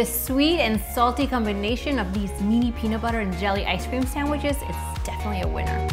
The sweet and salty combination of these mini peanut butter and jelly ice cream sandwiches is definitely a winner.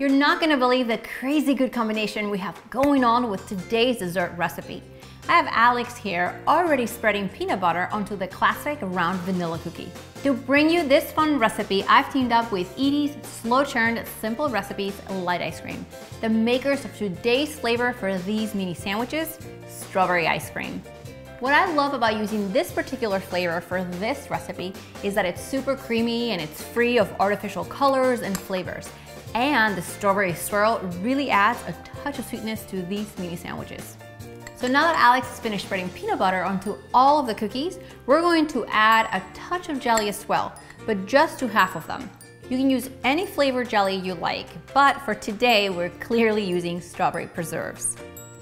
You're not gonna believe the crazy good combination we have going on with today's dessert recipe. I have Alex here already spreading peanut butter onto the classic round vanilla cookie. To bring you this fun recipe, I've teamed up with Edy's Slow Churned Simple Recipes Light Ice Cream, the makers of today's flavor for these mini sandwiches, strawberry ice cream. What I love about using this particular flavor for this recipe is that it's super creamy and it's free of artificial colors and flavors and the strawberry swirl really adds a touch of sweetness to these mini sandwiches. So now that Alex has finished spreading peanut butter onto all of the cookies, we're going to add a touch of jelly as well, but just to half of them. You can use any flavored jelly you like, but for today, we're clearly using strawberry preserves.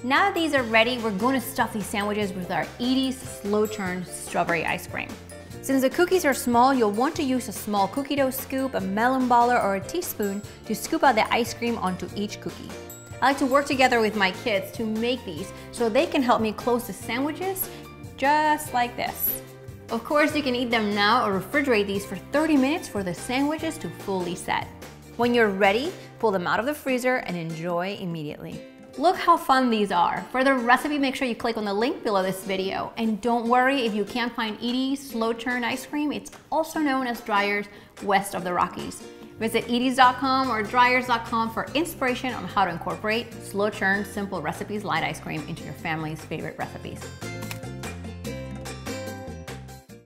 Now that these are ready, we're going to stuff these sandwiches with our Edy's slow churned strawberry ice cream. Since the cookies are small, you'll want to use a small cookie dough scoop, a melon baller, or a teaspoon to scoop out the ice cream onto each cookie. I like to work together with my kids to make these so they can help me close the sandwiches just like this. Of course, you can eat them now or refrigerate these for 30 minutes for the sandwiches to fully set. When you're ready, pull them out of the freezer and enjoy immediately. Look how fun these are. For the recipe, make sure you click on the link below this video. And don't worry if you can't find Edy's Slow Churn Ice Cream. It's also known as Dreyer's west of the Rockies. Visit Edy's.com or dreyers.com for inspiration on how to incorporate slow churn, simple recipes light ice cream into your family's favorite recipes.